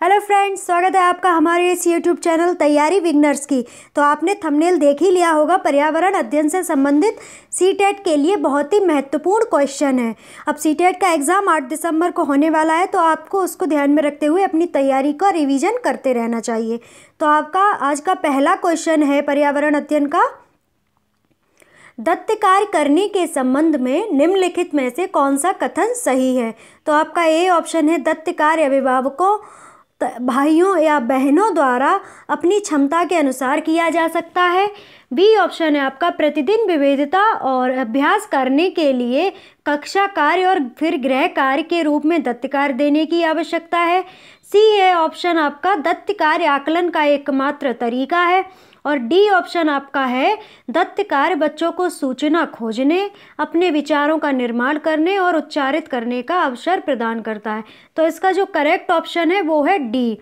Hello friends स्वागत है आपका हमारे इस यूट्यूब चैनल तैयारी विगनर्स की। तो आपने थंबनेल देख ही लिया होगा, पर्यावरण अध्ययन से संबंधित सी टेट के लिए बहुत ही महत्वपूर्ण क्वेश्चन है। अब सी टेट का एग्ज़ाम आठ दिसंबर को होने वाला है तो आपको उसको ध्यान में रखते हुए अपनी तैयारी का रिविज़न करते रहना चाहिए। तो आपका आज का पहला क्वेश्चन है पर्यावरण अध्ययन का। दत्त कार्य करने के संबंध में निम्नलिखित में से कौन सा कथन सही है? तो आपका ए ऑप्शन है दत्त कार्य अभिभावकों भाइयों या बहनों द्वारा अपनी क्षमता के अनुसार किया जा सकता है। बी ऑप्शन है आपका प्रतिदिन विविधता और अभ्यास करने के लिए कक्षा कार्य और फिर गृह कार्य के रूप में दत्त कार्य देने की आवश्यकता है। सी है ऑप्शन आपका दत्त कार्य आकलन का एकमात्र तरीका है। और डी ऑप्शन आपका है दत्त कार्य बच्चों को सूचना खोजने, अपने विचारों का निर्माण करने और उच्चारित करने का अवसर प्रदान करता है। तो इसका जो करेक्ट ऑप्शन है, वो है डी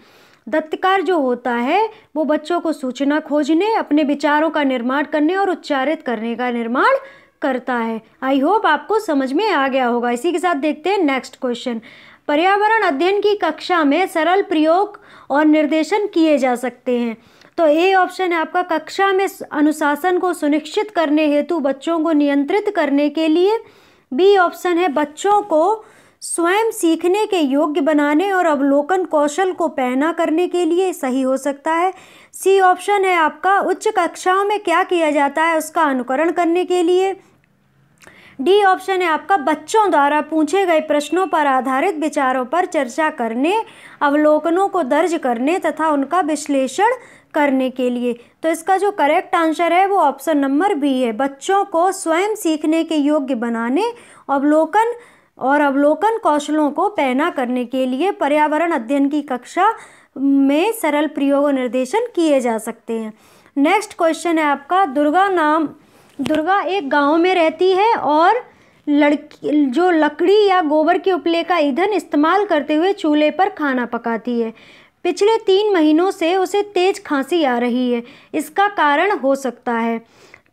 दत्तकार जो होता है, वो बच्चों को सूचना खोजने, अपने विचारों का निर्माण करने और उच्चारित करने का निर्माण करता है। आई होप आपको समझ में आ गया होगा। इसी के साथ देखते हैं नेक्स्ट क्वेश्चन पर्यावरण अध्ययन की कक्षा में सरल प्रयोग और निर्देशन किए जा सकते हैं। तो ए ऑप्शन है आपका कक्षा में अनुशासन को सुनिश्चित करने हेतु, बच्चों को नियंत्रित करने के लिए। बी ऑप्शन है बच्चों को स्वयं सीखने के योग्य बनाने और अवलोकन कौशल को पहना करने के लिए सही हो सकता है। सी ऑप्शन है आपका उच्च कक्षाओं में क्या किया जाता है, उसका अनुकरण करने के लिए। डी ऑप्शन है आपका, बच्चों द्वारा पूछे गए प्रश्नों पर आधारित विचारों पर चर्चा करने, अवलोकनों को दर्ज करने तथा उनका विश्लेषण करने के लिए। तो इसका जो करेक्ट आंसर है, वो ऑप्शन नंबर बी है। बच्चों को स्वयं सीखने के योग्य बनाने, अवलोकन और अवलोकन कौशलों को पैना करने के लिए पर्यावरण अध्ययन की कक्षा में सरल प्रयोग और निर्देशन किए जा सकते हैं। नेक्स्ट क्वेश्चन है आपका, दुर्गा नाम दुर्गा एक गाँव में रहती है और लड़की, जो लकड़ी या गोबर के उपले का ईंधन इस्तेमाल करते हुए चूल्हे पर खाना पकाती है। पिछले तीन महीनों से उसे तेज खांसी आ रही है। इसका कारण हो सकता है।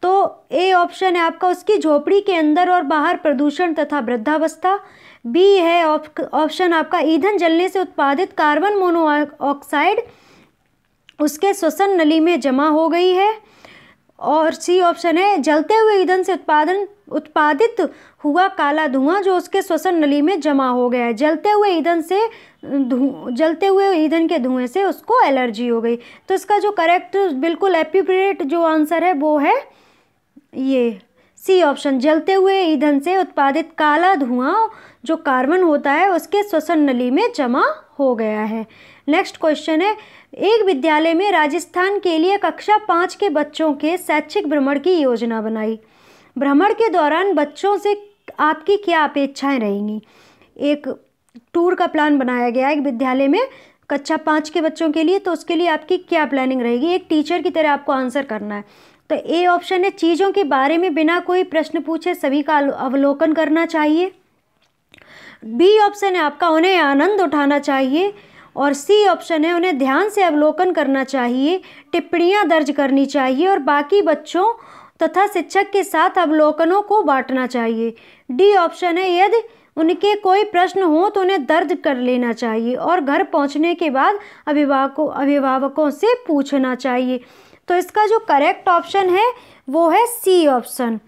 तो ए ऑप्शन है आपका उसकी झोपड़ी के अंदर और बाहर प्रदूषण तथा वृद्धावस्था। बी है ऑप्शन आपका ईंधन जलने से उत्पादित कार्बन मोनोऑक्साइड। उसके श्वसन नली में जमा हो गई है। और सी ऑप्शन है, जलते हुए ईंधन से उत्पादन, उत्पादित हुआ काला धुआँ जो उसके श्वसन नली में जमा हो गया है। जलते हुए ईंधन से जलते हुए ईंधन के धुएँ से उसको एलर्जी हो गई। तो इसका जो करेक्ट बिल्कुल एप्यूप्रेट जो आंसर है वो है ये। सी ऑप्शन, जलते हुए ईंधन से उत्पादित काला धुआँ जो कार्बन होता है, उसके श्वसन नली में जमा हो गया है। नेक्स्ट क्वेश्चन है, एक विद्यालय में राजस्थान के लिए कक्षा पाँच के बच्चों के शैक्षिक भ्रमण की योजना बनाई। भ्रमण के दौरान बच्चों से आपकी क्या अपेक्षाएँ रहेंगी? एक टूर का प्लान बनाया गया है एक विद्यालय में कक्षा पाँच के बच्चों के लिए तो उसके लिए आपकी क्या प्लानिंग रहेगी? एक टीचर की तरह आपको आंसर करना है। तो ए ऑप्शन है, चीज़ों के बारे में बिना कोई प्रश्न पूछे सभी का अवलोकन करना चाहिए। बी ऑप्शन है, आपका उन्हें आनंद उठाना चाहिए। और सी ऑप्शन है, उन्हें ध्यान से अवलोकन करना चाहिए, टिप्पणियाँ दर्ज करनी चाहिए और बाकी बच्चों तथा शिक्षक के साथ अवलोकनों को बांटना चाहिए। डी ऑप्शन है, यदि उनके कोई प्रश्न हो तो उन्हें दर्ज कर लेना चाहिए और घर पहुँचने के बाद अभिभावकों अभिभावकों से पूछना चाहिए। तो इसका जो करेक्ट ऑप्शन है, वो है सी ऑप्शन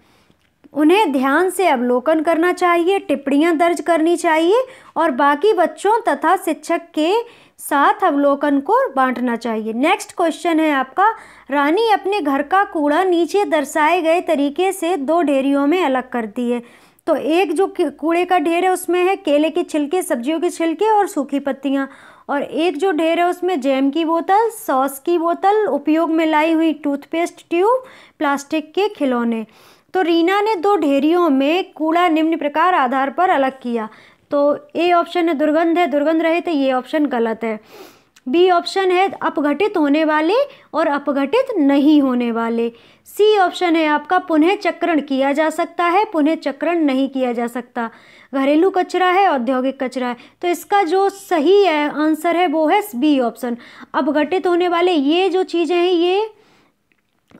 उन्हें ध्यान से अवलोकन करना चाहिए, टिप्पणियाँ दर्ज करनी चाहिए और बाकी बच्चों तथा शिक्षक के साथ अवलोकन को बांटना चाहिए। नेक्स्ट क्वेश्चन है आपका, रानी अपने घर का कूड़ा नीचे दर्शाए गए तरीके से दो ढेरियों में अलग करती है। तो एक जो कूड़े का ढेर है उसमें है केले के छिलके, सब्जियों के छिलके और सूखी पत्तियाँ। और एक जो ढेर है उसमें जैम की बोतल, सॉस की बोतल, उपयोग में लाई हुई टूथपेस्ट ट्यूब, प्लास्टिक के खिलौने। तो रीना ने दो ढेरियों में कूड़ा निम्न प्रकार आधार पर अलग किया। तो ए ऑप्शन है दुर्गंध है, दुर्गंध रहे तो ये ऑप्शन गलत है। बी ऑप्शन है अपघटित होने वाले और अपघटित नहीं होने वाले। सी ऑप्शन है आपका पुनः चक्रण किया जा सकता है, पुनः चक्रण नहीं किया जा सकता। घरेलू कचरा है, औद्योगिक कचरा है। तो इसका जो सही है आंसर है वो है बी ऑप्शन। अपघटित होने वाले ये जो चीज़ें हैं, ये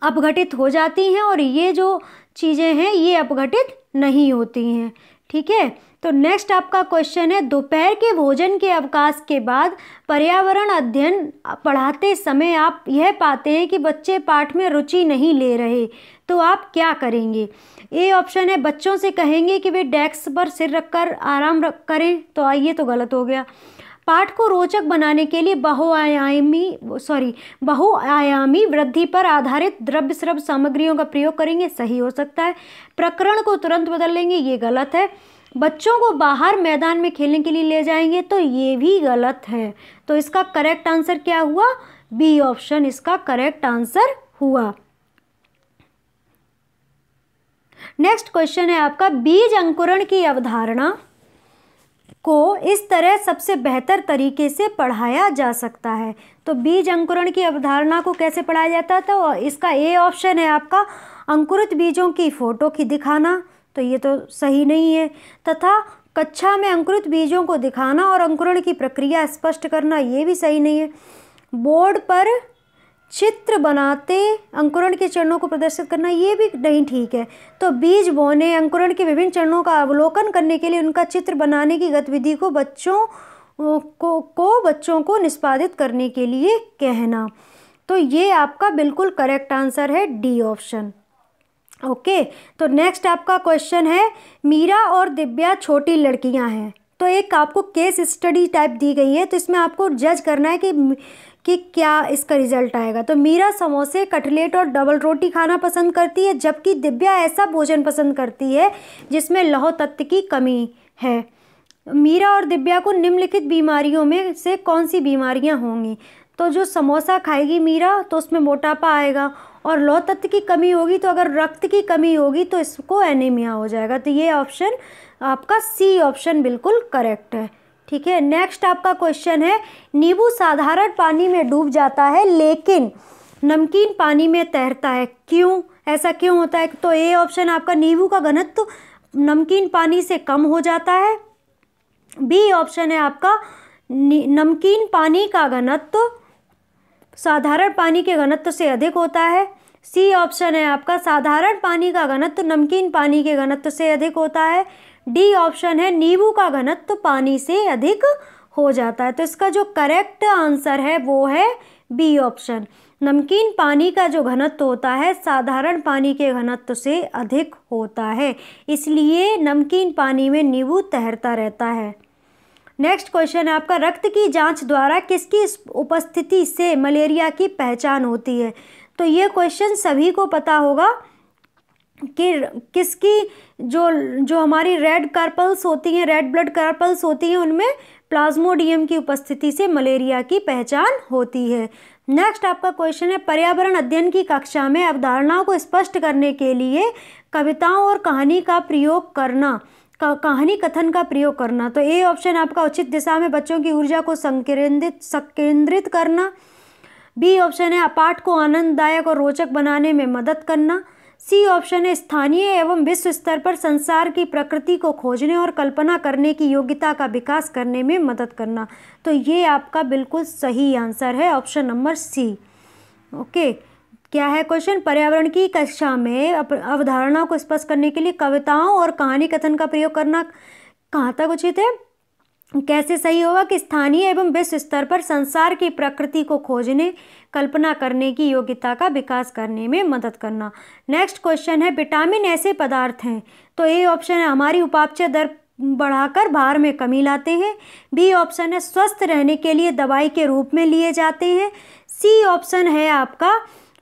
अपघटित हो जाती हैं और ये जो चीज़ें हैं, ये अपघटित नहीं होती हैं। ठीक है? तो नेक्स्ट आपका क्वेश्चन है, दोपहर के भोजन के अवकाश के बाद पर्यावरण अध्ययन पढ़ाते समय आप यह पाते हैं कि बच्चे पाठ में रुचि नहीं ले रहे तो आप क्या करेंगे? ए ऑप्शन है, बच्चों से कहेंगे कि वे डेस्क पर सिर रखकर आराम रख, करें तो आइए तो गलत हो गया। पाठ को रोचक बनाने के लिए बहुआयामी सॉरी बहुआयामी वृद्धि पर आधारित द्रव्य स्रव सामग्रियों का प्रयोग करेंगे, सही हो सकता है। प्रकरण को तुरंत बदल लेंगे, ये गलत है। बच्चों को बाहर मैदान में खेलने के लिए ले जाएँगे तो ये भी गलत है। तो इसका करेक्ट आंसर क्या हुआ? बी ऑप्शन इसका करेक्ट आंसर हुआ। नेक्स्ट क्वेश्चन है आपका, बीज अंकुरण की अवधारणा को इस तरह सबसे बेहतर तरीके से पढ़ाया जा सकता है। तो बीज अंकुरण की अवधारणा को कैसे पढ़ाया जाता है तो इसका ए ऑप्शन है आपका, अंकुरित बीजों की फ़ोटो की दिखाना। तो ये तो सही नहीं है। तथा कक्षा में अंकुरित बीजों को दिखाना और अंकुरण की प्रक्रिया स्पष्ट करना ये भी सही नहीं है। बोर्ड पर चित्र बनाते अंकुरण के चरणों को प्रदर्शित करना ये भी नहीं ठीक है। तो बीज बोने, अंकुरण के विभिन्न चरणों का अवलोकन करने के लिए उनका चित्र बनाने की गतिविधि को बच्चों, को को बच्चों को निष्पादित करने के लिए कहना। तो ये आपका बिल्कुल करेक्ट आंसर है डी ऑप्शन। ओके तो नेक्स्ट आपका क्वेश्चन है, मीरा और दिव्या छोटी लड़कियाँ हैं। तो एक आपको केस स्टडी टाइप दी गई है तो इसमें आपको जज करना है कि कि क्या इसका रिज़ल्ट आएगा। तो मीरा समोसे, कटलेट और डबल रोटी खाना पसंद करती है, जबकि दिव्या ऐसा भोजन पसंद करती है, जिसमें लौह तत्व की कमी है। मीरा और दिव्या को निम्नलिखित बीमारियों में से कौन सी बीमारियाँ होंगी? तो जो समोसा खाएगी मीरा तो उसमें मोटापा आएगा और लौह तत्व की कमी होगी तो अगर रक्त की कमी होगी तो इसको एनीमिया हो जाएगा। तो ये ऑप्शन आपका सी ऑप्शन बिल्कुल करेक्ट है। ठीक है? नेक्स्ट आपका क्वेश्चन है, नींबू साधारण पानी में डूब जाता है, लेकिन नमकीन पानी में तैरता है। क्यों? ऐसा क्यों होता है? तो ए ऑप्शन आपका, नींबू का घनत्व नमकीन पानी से कम हो जाता है। बी ऑप्शन है आपका नमकीन पानी का घनत्व साधारण पानी के घनत्व से अधिक होता है। सी ऑप्शन है आपका। साधारण पानी का घनत्व नमकीन पानी के घनत्व से अधिक होता है। डी ऑप्शन है नींबू का घनत्व पानी से अधिक हो जाता है। तो इसका जो करेक्ट आंसर है वो है बी ऑप्शन नमकीन पानी का जो घनत्व होता है, साधारण पानी के घनत्व से अधिक होता है। इसलिए नमकीन पानी में नींबू तैरता रहता है। नेक्स्ट क्वेश्चन है आपका, रक्त की जाँच द्वारा किसकी उपस्थिति से मलेरिया की पहचान होती है? तो ये क्वेश्चन सभी को पता होगा कि किसकी जो जो हमारी रेड कार्पल्स होती हैं रेड ब्लड कार्पल्स होती हैं, उनमें प्लाज्मोडियम की उपस्थिति से मलेरिया की पहचान होती है। नेक्स्ट आपका क्वेश्चन है, पर्यावरण अध्ययन की कक्षा में अवधारणाओं को स्पष्ट करने के लिए कविताओं और कहानी का प्रयोग करना। कहानी कथन का प्रयोग करना। तो ए ऑप्शन आपका उचित दिशा में बच्चों की ऊर्जा को संकेंद्रित संकेंद्रित करना। बी ऑप्शन है पाठ को आनंददायक और रोचक बनाने में मदद करना। सी ऑप्शन है स्थानीय एवं विश्व स्तर पर संसार की प्रकृति को खोजने और कल्पना करने की योग्यता का विकास करने में मदद करना। तो ये आपका बिल्कुल सही आंसर है ऑप्शन नंबर सी। ओके क्या है क्वेश्चन? पर्यावरण की कक्षा में अवधारणा को स्पष्ट करने के लिए कविताओं और कहानी कथन का प्रयोग करना कहाँ तक उचित है? कैसे सही होगा कि स्थानीय एवं विश्व स्तर पर संसार की प्रकृति को खोजने, कल्पना करने की योग्यता का विकास करने में मदद करना? नेक्स्ट क्वेश्चन है, विटामिन ऐसे पदार्थ हैं। तो ए ऑप्शन है, हमारी उपापचय दर बढ़ाकर भार में कमी लाते हैं। बी ऑप्शन है, स्वस्थ रहने के लिए दवाई के रूप में लिए जाते हैं। सी ऑप्शन है आपका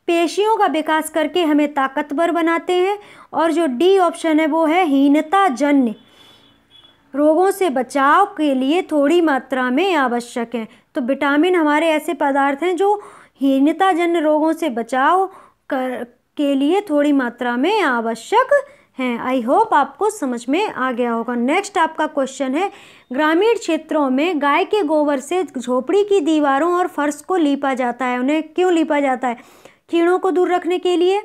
पेशियों का विकास करके हमें ताकतवर बनाते हैं और जो डी ऑप्शन है वो है हीनता जन्य रोगों से बचाव के लिए थोड़ी मात्रा में आवश्यक है। तो विटामिन हमारे ऐसे पदार्थ हैं जो हीनता जन्य रोगों से बचाव कर, के लिए थोड़ी मात्रा में आवश्यक हैं। आई होप आपको समझ में आ गया होगा। नेक्स्ट आपका क्वेश्चन है, ग्रामीण क्षेत्रों में गाय के गोबर से झोपड़ी की दीवारों और फर्श को लीपा जाता है। उन्हें क्यों लीपा जाता है? कीड़ों को दूर रखने के लिए,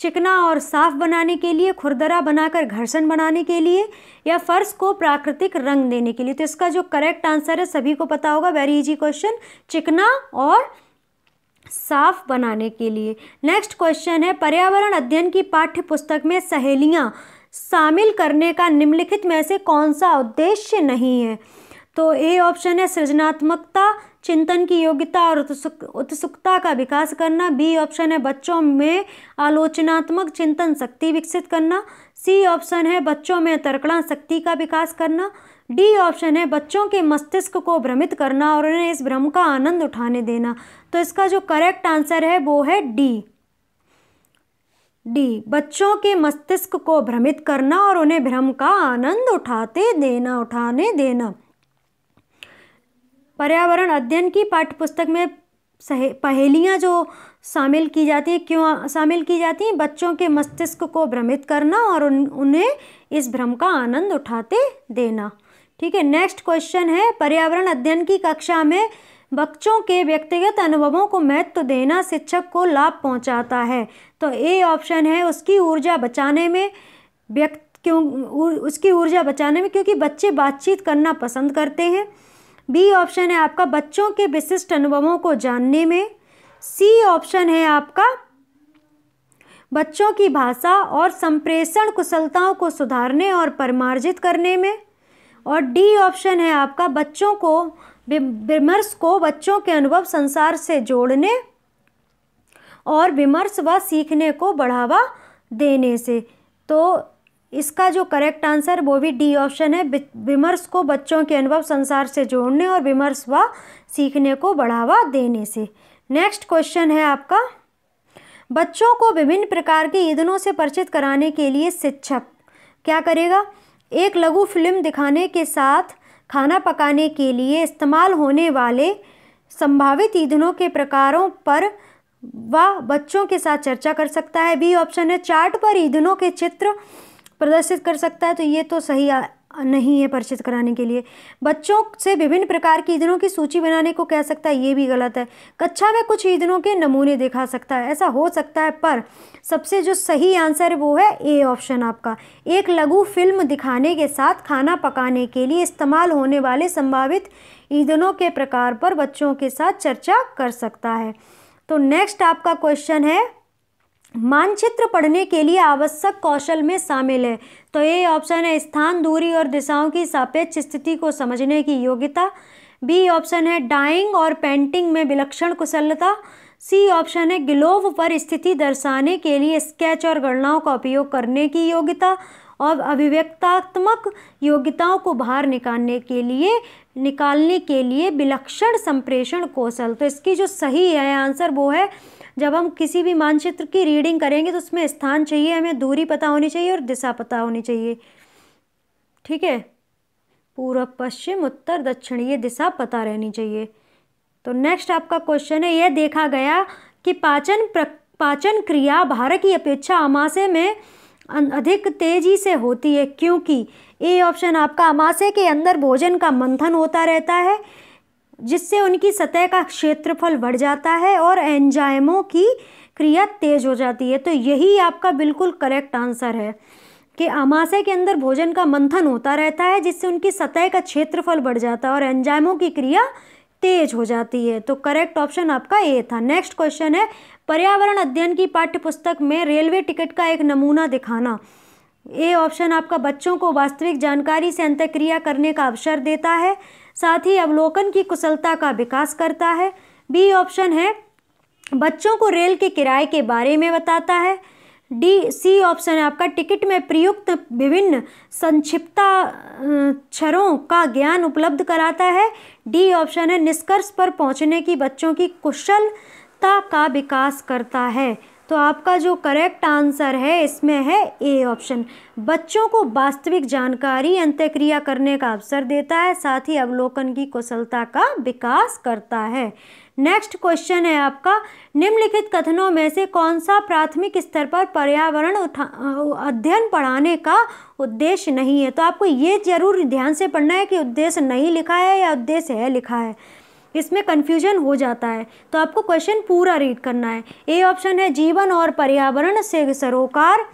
चिकना और साफ़ बनाने के लिए, खुरदरा बनाकर घर्षण बनाने के लिए या फर्श को प्राकृतिक रंग देने के लिए। तो इसका जो करेक्ट आंसर है, सभी को पता होगा वेरी इजी क्वेश्चन चिकना और साफ़ बनाने के लिए। नेक्स्ट क्वेश्चन है, पर्यावरण अध्ययन की पाठ्य पुस्तक में सहेलियाँ शामिल करने का निम्नलिखित में से कौन सा उद्देश्य नहीं है? तो ए ऑप्शन है, सृजनात्मकता चिंतन की योग्यता और उत्सुकता का विकास करना बी ऑप्शन है बच्चों में आलोचनात्मक चिंतन, शक्ति विकसित करना। सी ऑप्शन है बच्चों में तर्कणा, शक्ति का विकास करना। डी ऑप्शन है बच्चों के मस्तिष्क को भ्रमित करना और उन्हें इस भ्रम का आनंद उठाने देना। तो इसका जो करेक्ट आंसर है वो है डी डी बच्चों के मस्तिष्क को भ्रमित करना और उन्हें भ्रम का आनंद उठाते देना, उठाने देना। पर्यावरण अध्ययन की पाठ्यपुस्तक में पहेलियाँ जो शामिल की जाती हैं, क्यों शामिल की जाती हैं? बच्चों के मस्तिष्क को भ्रमित करना और उन, उन्हें इस भ्रम का आनंद उठाते देना। ठीक है, नेक्स्ट क्वेश्चन है, पर्यावरण अध्ययन की कक्षा में बच्चों के व्यक्तिगत अनुभवों को महत्व देना शिक्षक को लाभ पहुंचाता है। तो ए ऑप्शन है, उसकी ऊर्जा बचाने में व्यक्त, क्यों उसकी ऊर्जा बचाने में, क्योंकि बच्चे बातचीत करना पसंद करते हैं। बी ऑप्शन है आपका बच्चों के विशिष्ट अनुभवों को जानने में। सी ऑप्शन है आपका बच्चों की भाषा और संप्रेषण कुशलताओं को सुधारने और परमार्जित करने में। और डी ऑप्शन है आपका बच्चों को विमर्श को बच्चों के अनुभव संसार से जोड़ने और विमर्श व सीखने को बढ़ावा देने से। तो इसका जो करेक्ट आंसर, वो भी डी ऑप्शन है। विमर्श को बच्चों के अनुभव, संसार से जोड़ने और विमर्श व सीखने को बढ़ावा देने से। नेक्स्ट क्वेश्चन है आपका। बच्चों को विभिन्न प्रकार के ईंधनों से परिचित कराने के लिए शिक्षक क्या करेगा? एक लघु फ़िल्म दिखाने के साथ खाना पकाने के लिए इस्तेमाल होने वाले संभावित ईंधनों के प्रकारों पर वह बच्चों के साथ चर्चा कर सकता है। बी ऑप्शन है, चार्ट पर ईंधनों के चित्र प्रदर्शित कर सकता है तो ये तो सही नहीं है परिचित कराने के लिए। बच्चों से विभिन्न प्रकार की ईंधनों की सूची बनाने को कह सकता है, ये भी गलत है। कक्षा में कुछ ईंधनों के नमूने दिखा सकता है, ऐसा हो सकता है, पर सबसे जो सही आंसर है वो है ए ऑप्शन आपका। एक लघु फ़िल्म दिखाने के साथ खाना पकाने के लिए इस्तेमाल होने वाले संभावित ईंधनों के प्रकार पर बच्चों के साथ चर्चा कर सकता है। तो नेक्स्ट आपका क्वेश्चन है मानचित्र पढ़ने के लिए आवश्यक कौशल में शामिल है। तो ये ऑप्शन है स्थान, दूरी और दिशाओं की सापेक्ष स्थिति को समझने की योग्यता। बी ऑप्शन है डाइंग और पेंटिंग में विलक्षण कुशलता। सी ऑप्शन है ग्लोव पर स्थिति दर्शाने के लिए स्केच और गणनाओं का उपयोग करने की योग्यता और अभिव्यक्तात्मक योग्यताओं को बाहर निकालने के लिए, निकालने के लिए विलक्षण संप्रेषण कौशल। तो इसकी जो सही है आंसर वो है जब हम किसी भी मानचित्र की रीडिंग करेंगे तो उसमें स्थान चाहिए, हमें दूरी पता होनी चाहिए और दिशा पता होनी चाहिए। ठीक है? पूर्व पश्चिम, उत्तर, दक्षिण, ये दिशा पता रहनी चाहिए। तो नेक्स्ट आपका क्वेश्चन है, यह देखा गया कि पाचन प्र, पाचन क्रिया भारत की अपेक्षा अमाशय में अधिक तेज़ी से होती है, क्योंकि ए ऑप्शन आपका अमाशय के अंदर भोजन का मंथन होता रहता है जिससे उनकी सतह का क्षेत्रफल बढ़ जाता है और एंजाइमों की क्रिया तेज हो जाती है। तो यही आपका बिल्कुल करेक्ट आंसर है कि आमाशय के अंदर भोजन का मंथन होता रहता है, जिससे उनकी सतह का क्षेत्रफल बढ़ जाता है और एंजाइमों की क्रिया तेज हो जाती है। तो करेक्ट ऑप्शन आपका ए था। नेक्स्ट क्वेश्चन है, पर्यावरण अध्ययन की पाठ्य पुस्तक में रेलवे टिकट का एक नमूना दिखाना। ए ऑप्शन आपका बच्चों को वास्तविक जानकारी से अंतक्रिया करने का अवसर देता है। साथ ही अवलोकन की कुशलता का विकास करता है। बी ऑप्शन है, बच्चों को रेल के किराए के बारे में बताता है। डी, सी ऑप्शन है, आपका टिकट में प्रयुक्त विभिन्न संक्षिप्ता क्षरों का ज्ञान उपलब्ध कराता है। डी ऑप्शन है, निष्कर्ष पर पहुँचने की बच्चों की कुशलता का विकास करता है। तो आपका जो करेक्ट आंसर है, इसमें है ए ऑप्शन बच्चों को वास्तविक जानकारी अंत्यक्रिया करने का अवसर देता है, साथ ही अवलोकन की कुशलता का विकास करता है। नेक्स्ट क्वेश्चन है आपका, निम्नलिखित कथनों में से कौन सा प्राथमिक स्तर पर पर्यावरण अध्ययन पढ़ाने का उद्देश्य नहीं है? तो आपको ये ज़रूर ध्यान से पढ़ना है कि उद्देश्य नहीं लिखा है या उद्देश्य है लिखा है। इसमें कन्फ्यूज़न हो जाता है। तो आपको क्वेश्चन पूरा रीड करना है। ए ऑप्शन है जीवन और पर्यावरण से सरोकार।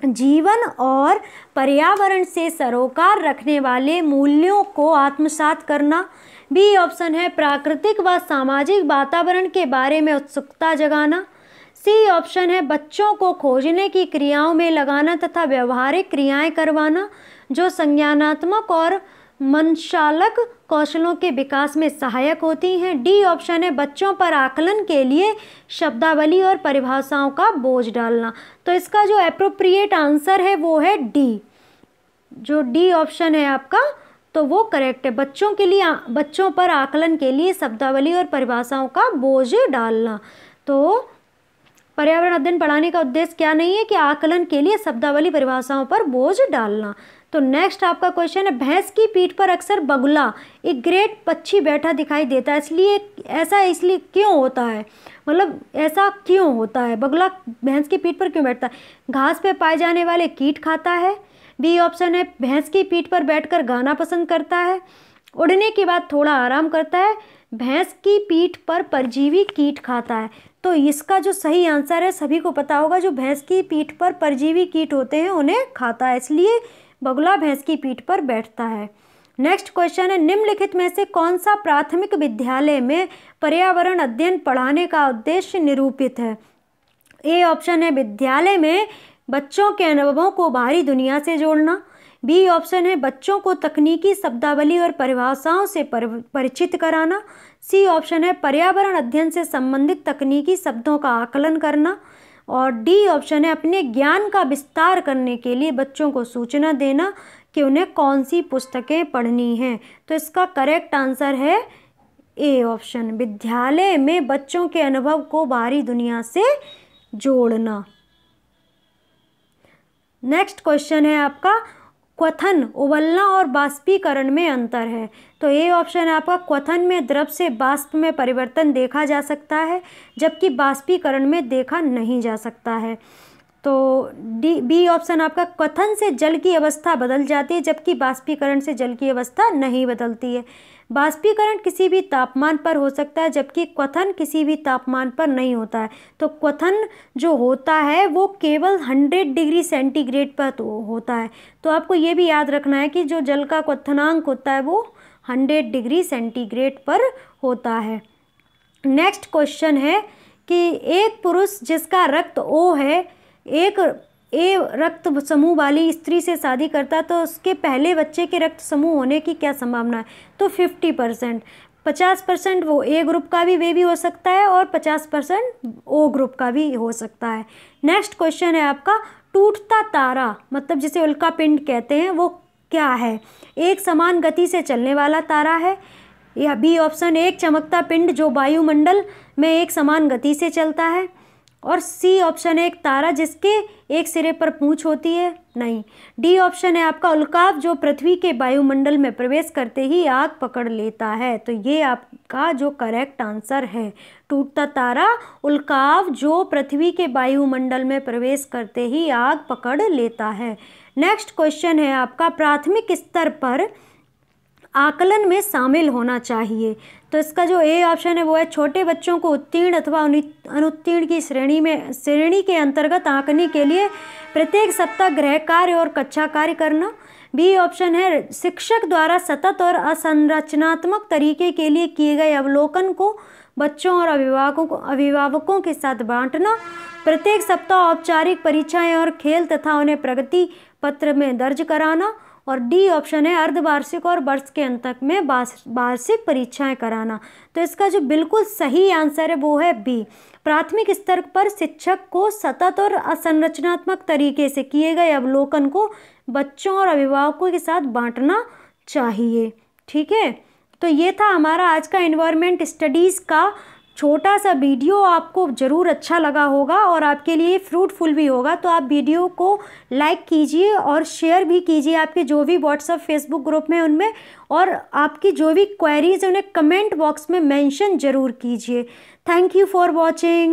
जीवन और पर्यावरण से सरोकार रखने वाले मूल्यों को आत्मसात करना। बी ऑप्शन है प्राकृतिक व सामाजिक वातावरण के बारे में उत्सुकता जगाना। सी ऑप्शन है बच्चों को खोजने की क्रियाओं में लगाना तथा व्यवहारिक क्रियाएँ करवाना, जो संज्ञानात्मक और मनशालक कौशलों के विकास में सहायक होती हैं। डी ऑप्शन है बच्चों पर आकलन के लिए शब्दावली और परिभाषाओं का बोझ डालना। तो इसका जो अप्रोप्रिएट आंसर है वो है डी जो डी ऑप्शन है आपका तो वो करेक्ट है। बच्चों के लिए बच्चों पर आकलन के लिए शब्दावली और परिभाषाओं का बोझ डालना। तो पर्यावरण अध्ययन पढ़ाने का उद्देश्य क्या नहीं है कि आकलन के लिए शब्दावली, परिभाषाओं पर बोझ डालना। तो नेक्स्ट आपका क्वेश्चन है, भैंस की पीठ पर अक्सर बगुला एक ग्रेट पक्षी बैठा दिखाई देता है, इसलिए ऐसा इसलिए क्यों होता है? मतलब ऐसा क्यों होता है? बगुला भैंस की पीठ पर क्यों बैठता है? घास पे पाए जाने वाले कीट खाता है। बी ऑप्शन है, भैंस की पीठ पर बैठकर गाना पसंद करता है। उड़ने के बाद थोड़ा आराम करता है। भैंस की पीठ पर परजीवी कीट खाता है। तो इसका जो सही आंसर है, सभी को पता होगा, जो भैंस की पीठ पर परजीवी कीट होते हैं, उन्हें खाता है। इसलिए बगुला भैंस की पीठ पर बैठता है। नेक्स्ट क्वेश्चन है, निम्नलिखित में से कौन सा प्राथमिक विद्यालय में पर्यावरण अध्ययन पढ़ाने का उद्देश्य निरूपित है? ए ऑप्शन है, विद्यालय में बच्चों के अनुभवों को बाहरी दुनिया से जोड़ना। बी ऑप्शन है, बच्चों को तकनीकी शब्दावली और परिभाषाओं से परिचित कराना। सी ऑप्शन है, पर्यावरण अध्ययन से संबंधित तकनीकी शब्दों का आकलन करना। और डी ऑप्शन है अपने ज्ञान का विस्तार करने के लिए बच्चों को सूचना देना कि उन्हें कौन सी पुस्तकें पढ़नी हैं। तो इसका करेक्ट आंसर है ए ऑप्शन विद्यालय में बच्चों के अनुभव को बाहरी दुनिया से जोड़ना। नेक्स्ट क्वेश्चन है आपका क्वथन उबलना और बाष्पीकरण में अंतर है। तो ये ऑप्शन आपका क्वथन में द्रव से बाष्प में परिवर्तन देखा जा सकता है, जबकि बाष्पीकरण में देखा नहीं जा सकता है। तो डी, बी ऑप्शन आपका क्वथन से जल की अवस्था बदल जाती है, जबकि बाष्पीकरण से जल की अवस्था नहीं बदलती है। बाष्पीकरण किसी भी तापमान पर हो सकता है, जबकि क्वथन किसी भी तापमान पर नहीं होता है। तो क्वथन जो होता है, वो केवल 100 डिग्री सेंटीग्रेड पर तो होता है। तो आपको ये भी याद रखना है कि जो जल का क्वथनांक होता है, वो 100 डिग्री सेंटीग्रेड पर होता है। नेक्स्ट क्वेश्चन है कि एक पुरुष जिसका रक्त ओ है एक, ए रक्त समूह वाली स्त्री से शादी करता तो उसके पहले बच्चे के रक्त समूह होने की क्या संभावना है? तो फिफ्टी परसेंट। पचास परसेंट वो ए ग्रुप का भी भी हो सकता है और पचास परसेंट ओ ग्रुप का भी हो सकता है। नेक्स्ट क्वेश्चन है आपका, टूटता तारा मतलब जिसे उल्का पिंड कहते हैं, वो क्या है? एक समान गति से चलने वाला तारा है। या बी ऑप्शन एक चमकता पिंड जो वायुमंडल में एक समान गति से चलता है। और सी ऑप्शन है एक तारा जिसके एक सिरे पर पूंछ होती है। नहीं डी ऑप्शन है आपका उल्काव जो पृथ्वी के वायुमंडल में प्रवेश करते ही आग पकड़ लेता है। तो ये आपका जो करेक्ट आंसर है। टूटता तारा, उल्काव जो पृथ्वी के वायुमंडल में प्रवेश करते ही आग पकड़ लेता है। नेक्स्ट क्वेश्चन है आपका प्राथमिक स्तर पर आकलन में शामिल होना चाहिए। तो इसका जो ए ऑप्शन है, वो है छोटे बच्चों को उत्तीर्ण अथवा अनुत्तीर्ण की श्रेणी में, श्रेणी के अंतर्गत आंकने के लिए प्रत्येक सप्ताह गृह कार्य और कक्षा कार्य करना। बी ऑप्शन है, शिक्षक द्वारा सतत और असंरचनात्मक तरीके के लिए किए गए अवलोकन को बच्चों और अभिभावकों को, अभिभावकों के साथ बांटना। प्रत्येक सप्ताह औपचारिक परीक्षाएँ और खेल तथा उन्हें प्रगति पत्र में दर्ज कराना। और डी ऑप्शन है अर्धवार्षिक और वर्ष के अंत तक में वार्षिक परीक्षाएँ कराना। तो इसका जो बिल्कुल सही आंसर है, वो है बी प्राथमिक स्तर पर शिक्षक को सतत और असंरचनात्मक तरीके से किए गए अवलोकन को बच्चों और अभिभावकों के साथ बांटना चाहिए। ठीक है? तो ये था हमारा आज का इन्वायरमेंट स्टडीज़ का छोटा सा वीडियो आपको ज़रूर अच्छा लगा होगा और आपके लिए फ्रूटफुल भी होगा तो आप वीडियो को लाइक कीजिए और शेयर भी कीजिए आपके जो भी व्हाट्सअप फेसबुक ग्रुप में उनमें और आपकी जो भी क्वेरीज उन्हें कमेंट बॉक्स में मेंशन ज़रूर कीजिए। Thank you for watching